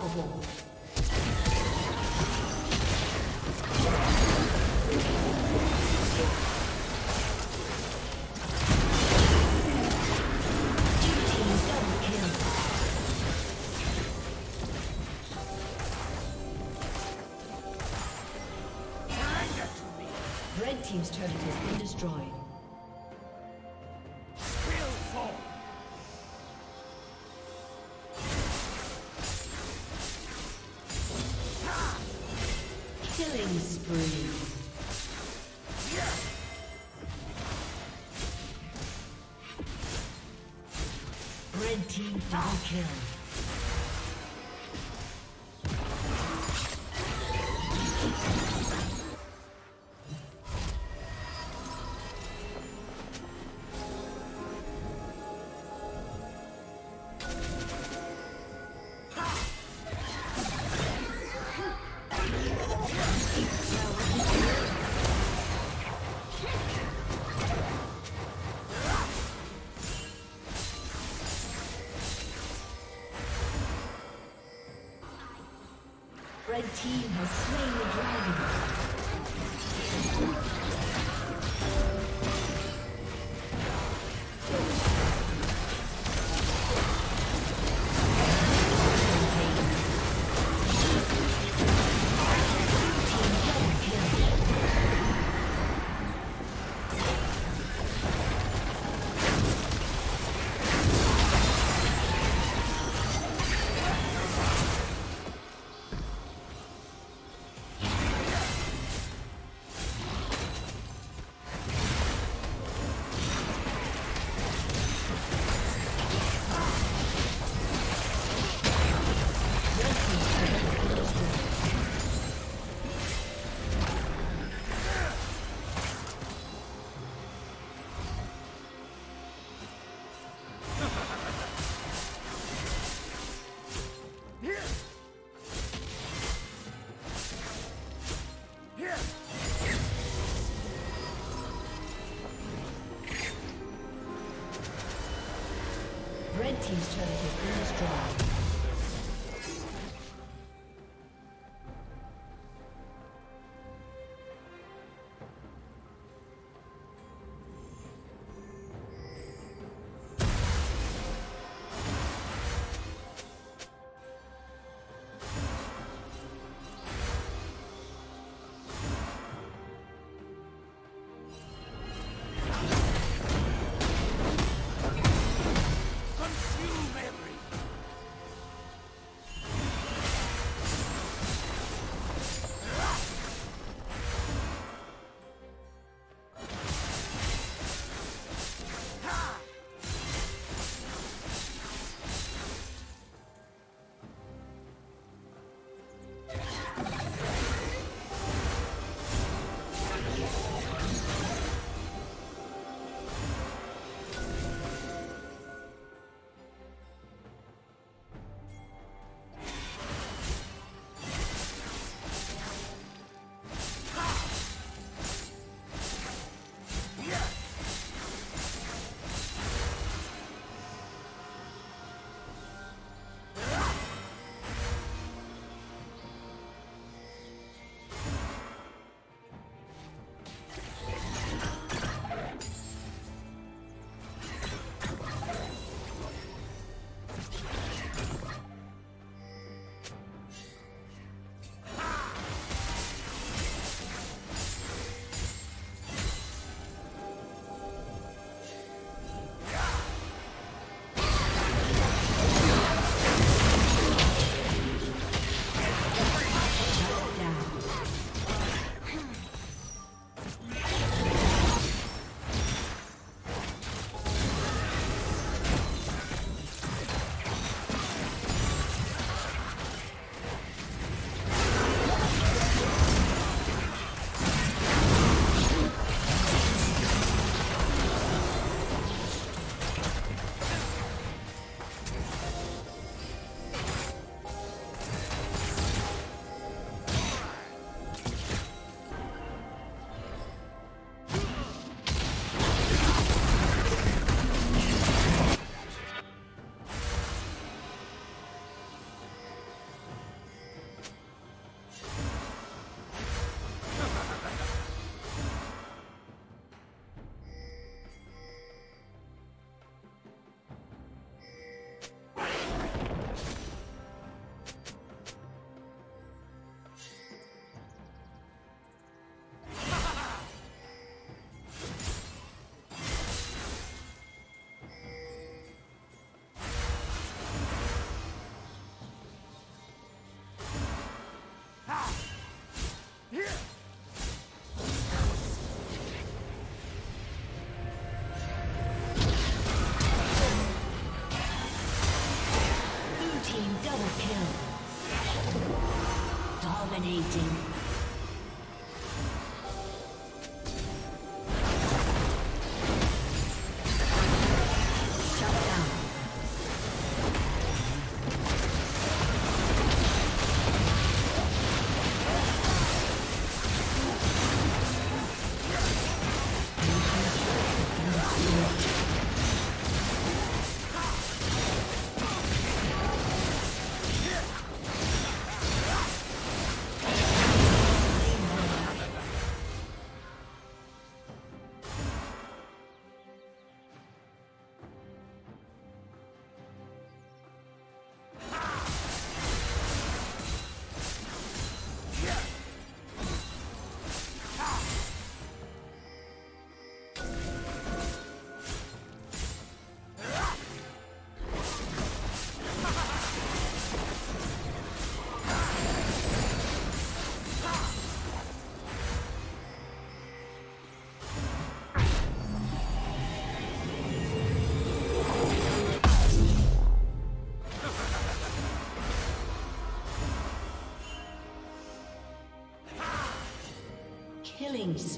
Unstoppable. Red Team's turret has been double kill. Team has slain the has been destroyed. Killing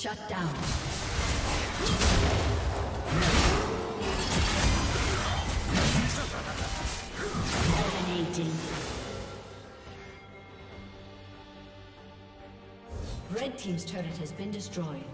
Shut down. Dominating. Red Team's turret has been destroyed.